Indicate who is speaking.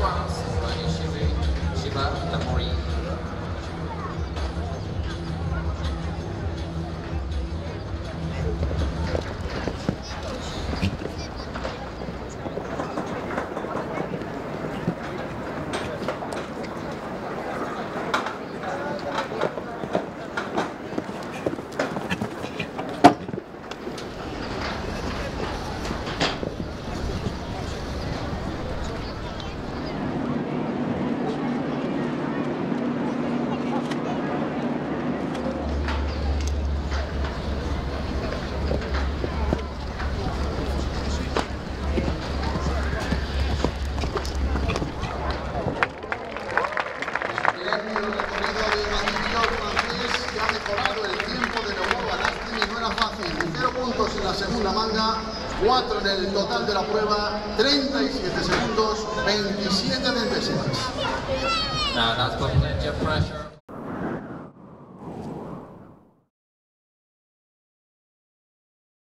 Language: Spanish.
Speaker 1: Shiva, Shiva,
Speaker 2: manga fácil 0 puntos en la segunda manga, 4 en el total de la prueba, 37 segundos, 27 décimas.